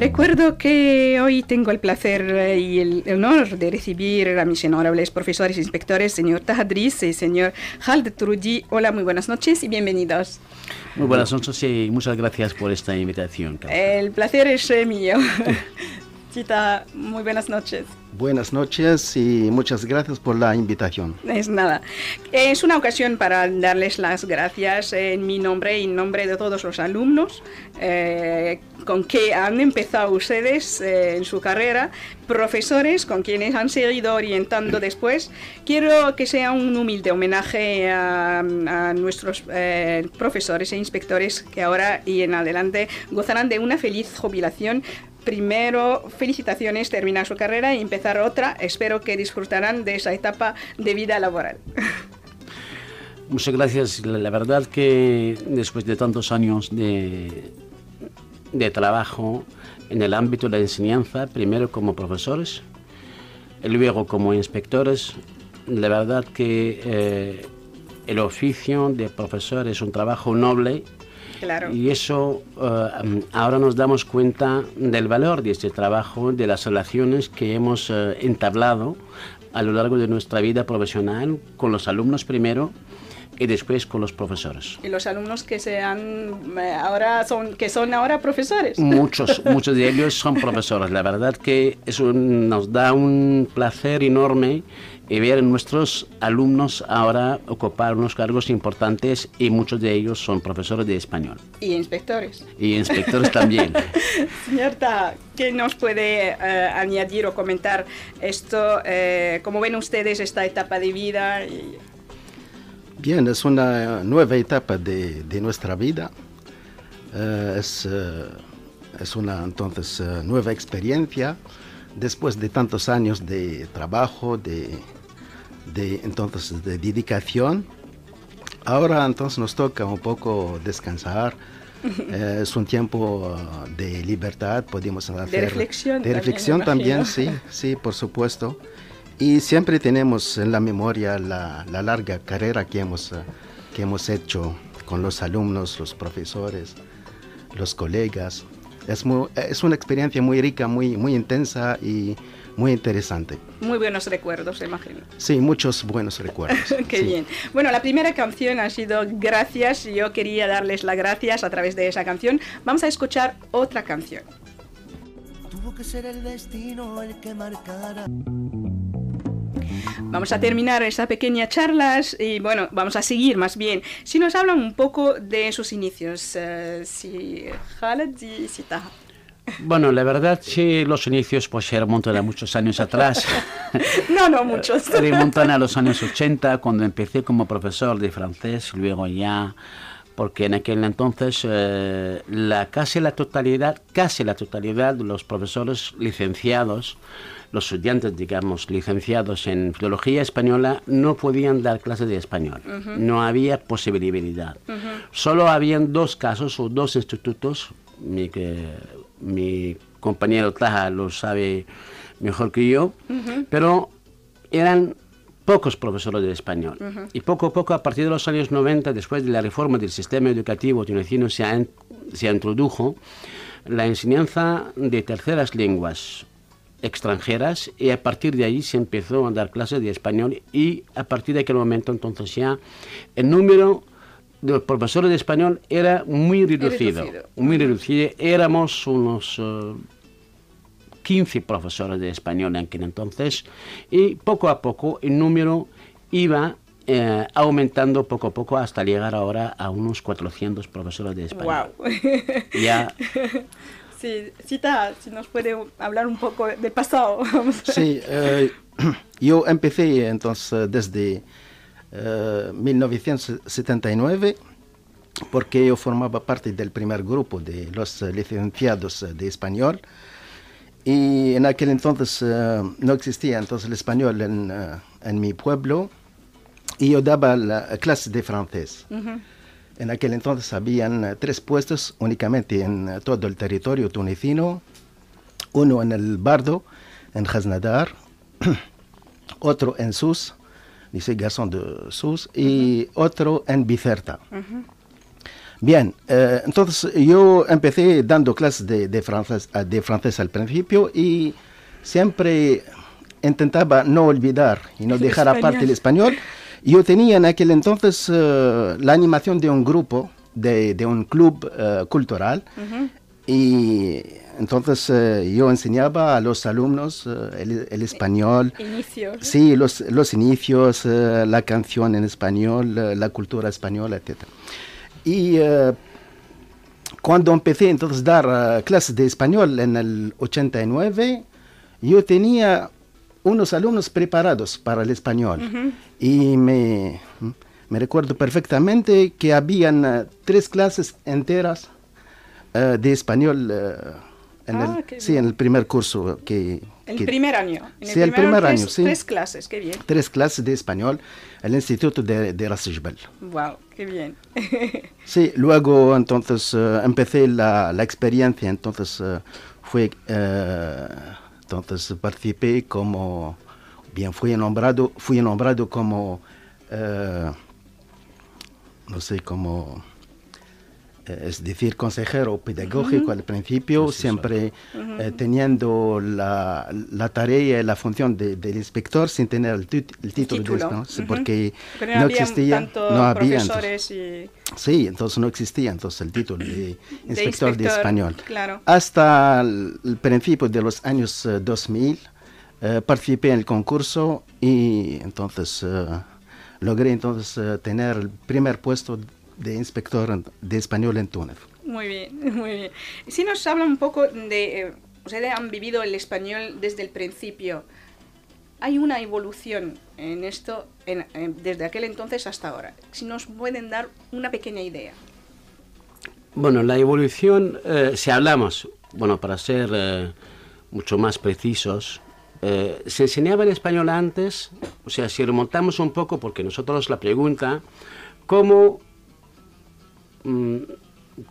Recuerdo que hoy tengo el placer eh, y el honor de recibir a mis honorables profesores e inspectores, señor Tahadris y señor Khaled Turudi. Hola, muy buenas noches y bienvenidos. Muy buenas noches y muchas gracias por esta invitación. El placer es eh, mío. Chita, muy buenas noches. Buenas noches y muchas gracias por la invitación. Es nada. Es una ocasión para darles las gracias en mi nombre y en nombre de todos los alumnos eh, con que han empezado ustedes eh, en su carrera, profesores con quienes han seguido orientando después. Quiero que sea un humilde homenaje a, nuestros eh, profesores e inspectores que ahora y en adelante gozarán de una feliz jubilación primero, felicitaciones, terminar su carrera y empezar otra. Espero que disfrutarán de esa etapa de vida laboral. Muchas gracias. La, verdad que después de tantos años de, de trabajo en el ámbito de la enseñanza, primero como profesores luego como inspectores, la verdad que eh, el oficio de profesor es un trabajo noble y eso eh, ahora nos damos cuenta del valor de este trabajo, de las relaciones que hemos eh, entablado a lo largo de nuestra vida profesional con los alumnos primero y después con los profesores. Y los alumnos que sean eh, ahora son que son ahora profesores. Muchos, muchos de ellos son profesores. La verdad que eso nos da un placer enorme y ver a nuestros alumnos ahora ocupar unos cargos importantes y muchos de ellos son profesores de español. Y inspectores. Y inspectores también. Señorita, ¿qué nos puede eh, añadir o comentar esto? Eh, ¿Cómo ven ustedes esta etapa de vida? Bien, es una nueva etapa de, de nuestra vida. Eh, es, es una entonces nueva experiencia después de tantos años de trabajo, de, de, entonces, de dedicación. Ahora entonces nos toca un poco descansar. Eh, es un tiempo de libertad, podemos hacer. De reflexión. De reflexión también, sí, sí, por supuesto. Y siempre tenemos en la memoria la, la larga carrera que hemos, uh, que hemos hecho con los alumnos, los profesores, los colegas. Es, muy, es una experiencia muy rica, muy, muy intensa y muy interesante. Muy buenos recuerdos, imagino. Sí, muchos buenos recuerdos. Qué bien. Bueno, la primera canción ha sido Gracias. Yo quería darles las gracias a través de esa canción. Vamos a escuchar otra canción. Tuvo que ser el destino el que marcara. Vamos a terminar esta pequeña charla y bueno, vamos a seguir más bien. Si nos hablan un poco de sus inicios, uh, si Khaled y si Taha. Bueno, la verdad, sí, los inicios pues se remontan a muchos años atrás. no, no muchos. se remontan a los años 80, cuando empecé como profesor de francés, luego ya, porque en aquel entonces eh, la, casi la totalidad, casi la totalidad de los profesores licenciados, los estudiantes, digamos, licenciados en filología española, no podían dar clases de español. No había posibilidad. Solo habían dos casos o dos institutos, que mi compañero Taja lo sabe mejor que yo, pero eran pocos profesores de español. Y poco a poco, a partir de los años 90, después de la reforma del sistema educativo tunecino, se, se introdujo la enseñanza de terceras lenguas extranjeras y a partir de ahí se empezó a dar clases de español y a partir de aquel momento entonces ya el número de los profesores de español era muy reducido, muy reducido. Éramos unos 15 eh, profesores de español en aquel entonces y poco a poco el número iba eh, aumentando poco a poco hasta llegar ahora a unos 400 profesores de español. Wow. ya Sí, Cita, si nos puede hablar un poco del pasado. sí, eh, yo empecé entonces desde 1979, eh, porque yo formaba parte del primer grupo de los licenciados de español. Y en aquel entonces eh, no existía entonces el español en, en, mi pueblo y yo daba la clase de francés. En aquel entonces habían tres puestos únicamente en todo el territorio tunecino, uno en el Bardo, en Haznadar, otro en Sus Lycée Garçon de Sus, y otro en Bicerta. Bien, eh, entonces yo empecé dando clases de, de, francés, ah, de francés al principio y siempre intentaba no olvidar y no dejar aparte español. el español. Yo tenía en aquel entonces eh, la animación de un grupo, de, de un club eh, cultural y entonces eh, yo enseñaba a los alumnos eh, el, el español. Inicios. Sí, los, los inicios, eh, la canción en español, la cultura española, etc. Y cuando empecé entonces a dar clases de español en el 89, yo tenía unos alumnos preparados para el español. Y me, me recuerdo perfectamente que habían eh, tres clases enteras eh, de español eh, en, Ah, el, sí, en el primer curso que... El que- primer año. En Sí, el primer año, año, tres, sí. Tres clases, qué bien. tres clases de español en el Instituto de, de Ras Jbel. Wow, qué bien. Sí, luego entonces empecé la, la experiencia, entonces fue, entonces participé como, bien fui nombrado, fui nombrado como, eh, no sé, como, es decir, consejero pedagógico al principio, siempre eh, teniendo la, la tarea y la función de- del inspector sin tener el, el título, de Título. inspector, sí, Ujú. porque Pero no existía, no había. entonces- y... Sí, entonces no existía entonces el título de inspector de, inspector, español. claro. Hasta el, el principio de los años eh, 2000 eh, participé en el concurso y entonces eh, logré entonces eh, tener el primer puesto de inspector de español en Túnez. Muy bien, muy bien. Si nos habla un poco de... eh, ustedes han vivido el español desde el principio. Hay una evolución en esto en- en- desde aquel entonces hasta ahora. Si nos pueden dar una pequeña idea. Bueno, la evolución, eh, si hablamos, bueno, para ser eh, mucho más precisos, eh, se enseñaba el español antes, o sea, si remontamos un poco, porque nosotros la pregunta, ¿cómo,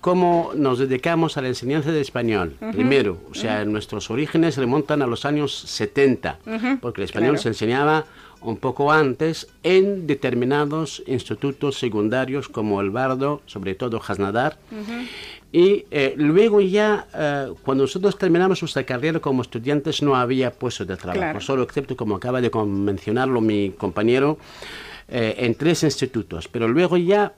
cómo nos dedicamos a la enseñanza del español? Primero, o sea, nuestros orígenes remontan a los años 70, porque el español claro. se enseñaba un poco antes en determinados institutos secundarios como el Bardo, sobre todo Hasnadar. Y eh, luego ya, eh, cuando nosotros terminamos nuestra carrera como estudiantes, no había puestos de trabajo, Claro. solo excepto, como acaba de mencionarlo mi compañero, eh, en tres institutos. Pero luego ya,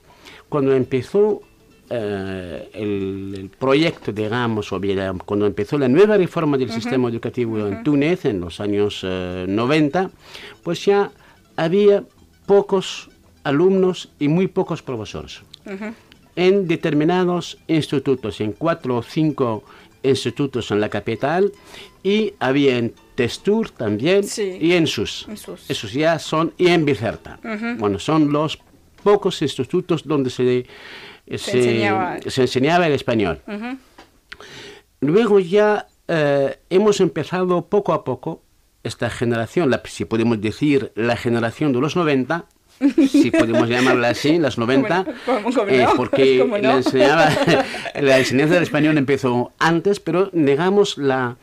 cuando empezó eh, el, el proyecto, digamos, o bien, eh, cuando empezó la nueva reforma del sistema educativo en Túnez en los años eh, 90, pues ya había pocos alumnos y muy pocos profesores. En determinados institutos, en cuatro o cinco institutos en la capital, y había en Testur también, Sí. y en SUS. En SUS. Esos ya son, y en Bizerta. Bueno, son los pocos institutos donde se, se, enseñaba. se enseñaba el español. Luego ya eh, hemos empezado poco a poco esta generación, la, si podemos decir la generación de los 90, si podemos llamarla así, las 90, ¿Cómo- cómo eh, porque ¿Cómo no? la, enseñaba- la enseñanza del español empezó antes, pero negamos la...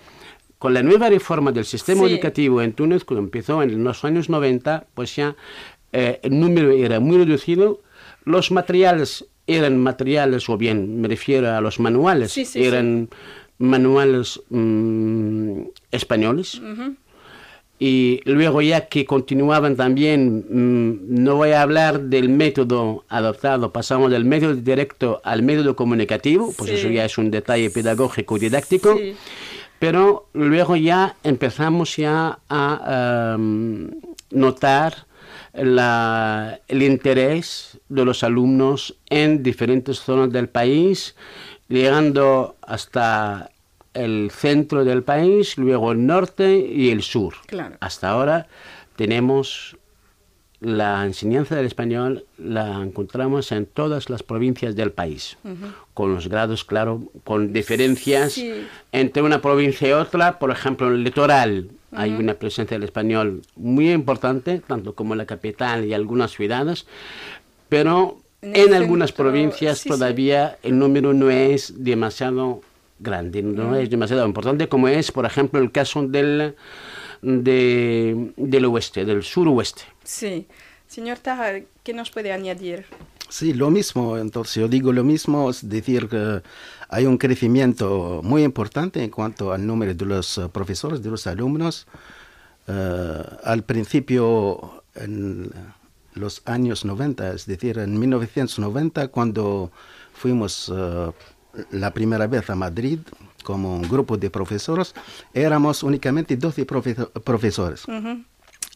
Con la nueva reforma del sistema Sí. educativo en Túnez, cuando empezó en los años 90, pues ya eh, el número era muy reducido, los materiales eran materiales, o bien me refiero a los manuales, Sí, sí, eran manuales mm, españoles. Y luego ya que continuaban también, mm, no voy a hablar del método adoptado, pasamos del método directo al método comunicativo, pues eso ya es un detalle pedagógico y didáctico, pero luego ya empezamos ya a em, notar la- el interés de los alumnos en diferentes zonas del país, llegando hasta el centro del país, luego el norte y el sur. Claro. Hasta ahora tenemos la enseñanza del español, la encontramos en todas las provincias del país, con los grados, claro, con diferencias Sí. entre una provincia y otra. Por ejemplo, en el litoral hay una presencia del español muy importante, tanto como en la capital y algunas ciudades, pero En algunas centro, provincias sí, sí. todavía el número no es demasiado grande, no es demasiado importante, como es, por ejemplo, el caso del, de- del oeste, del suroeste. Sí. Señor Taja, ¿qué nos puede añadir? Sí, lo mismo. Entonces, yo digo lo mismo, es decir, que hay un crecimiento muy importante en cuanto al número de los eh, profesores, de los alumnos. Eh, al principio, en los años 90, es decir, en 1990, cuando fuimos eh, la primera vez a Madrid como un grupo de profesores, éramos únicamente 12 profesores.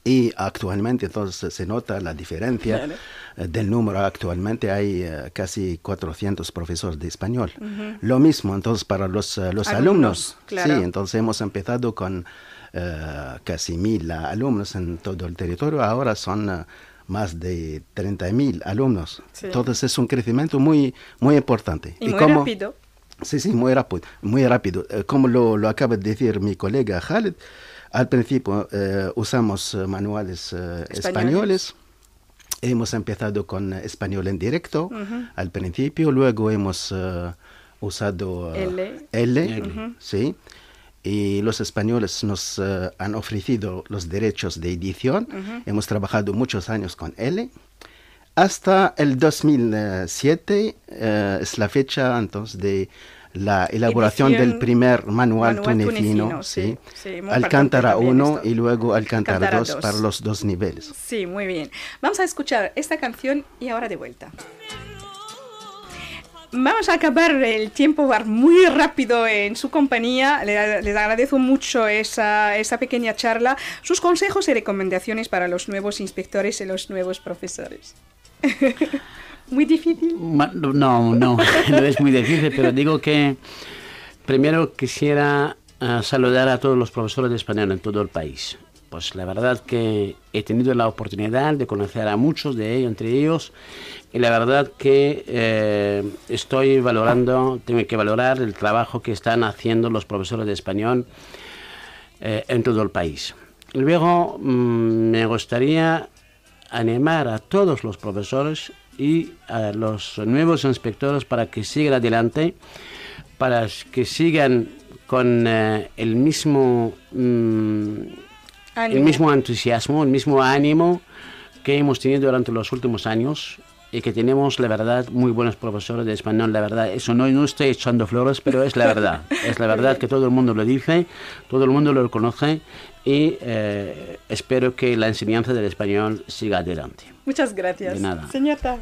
Y actualmente entonces se nota la diferencia eh, del número. Actualmente hay uh, casi 400 profesores de español. Uh -huh. Lo mismo entonces para los, uh, los alumnos. alumnos. Claro. Sí, entonces hemos empezado con casi mil alumnos en todo el territorio. Ahora son más de 30 mil alumnos. Sí. Entonces es un crecimiento muy, muy importante. Y, y muy como, rápido. Sí, sí, muy rápido. Muy rápido. como lo, lo acaba de decir mi colega Khaled, al principio eh, usamos manuales eh, españoles. Hemos empezado con español en directo uh -huh. al principio, luego hemos uh, usado L, L -huh. ¿sí? y los españoles nos han ofrecido los derechos de edición. Hemos trabajado muchos años con L. Hasta el 2007 es la fecha entonces de la elaboración Edición, del primer manual, manual tunecino, tunecino sí, sí, sí Alcántara 1 y luego Alcántara 2 para los dos niveles. Sí, muy bien. Vamos a escuchar esta canción y ahora de vuelta. Vamos a acabar el tiempo va muy rápido en su compañía. Les, les agradezco mucho esa, esa, pequeña charla, sus consejos y recomendaciones para los nuevos inspectores y los nuevos profesores. ¿Muy difícil? No, no, no es muy difícil, pero digo que primero quisiera uh, saludar a todos los profesores de español en todo el país. Pues la verdad que he tenido la oportunidad de conocer a muchos de ellos, entre ellos, y la verdad que eh, estoy valorando, tengo que valorar el trabajo que están haciendo los profesores de español eh, en todo el país. Luego mmm, me gustaría animar a todos los profesores y a los nuevos inspectores para que sigan adelante, para que sigan con eh, el mismo mm, el mismo entusiasmo, el mismo ánimo que hemos tenido durante los últimos años y que tenemos, la verdad, muy buenos profesores de español, la verdad. Eso no, no estoy echando flores, pero es la verdad. es la verdad que todo el mundo lo dice, todo el mundo lo conoce y eh, espero que la enseñanza del español siga adelante. Muchas gracias. De nada. Señorita.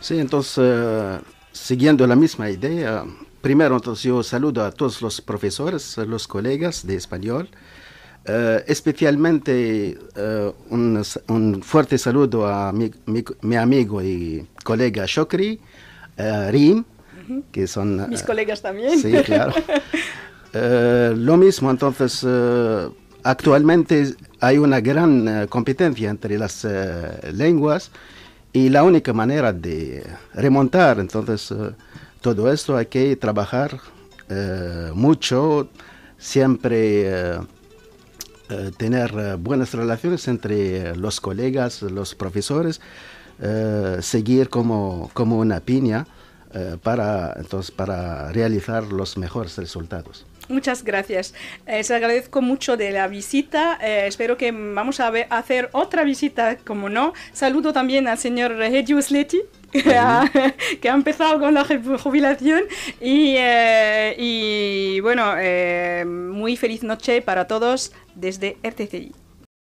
Sí, entonces, uh, siguiendo la misma idea, primero entonces yo saludo a todos los profesores, los colegas de español, uh, especialmente uh, un, un, fuerte saludo a mi, mi, mi, amigo y colega Shokri, Rim, -huh. que son... Mis colegas también. Sí, claro. lo mismo, entonces, actualmente hay una gran competencia entre las lenguas y la única manera de remontar entonces uh, todo esto hay que trabajar uh, mucho, siempre uh, tener buenas relaciones entre los colegas, los profesores, seguir como, como una piña para, entonces, para realizar los mejores resultados. Muchas gracias. Eh, les agradezco mucho de la visita. Eh, espero que vamos a, ver, hacer otra visita, como no. Saludo también al señor Hedius Leti. Que ha, que ha, empezado con la jubilación y, eh, y bueno, eh, muy feliz noche para todos desde RTCI.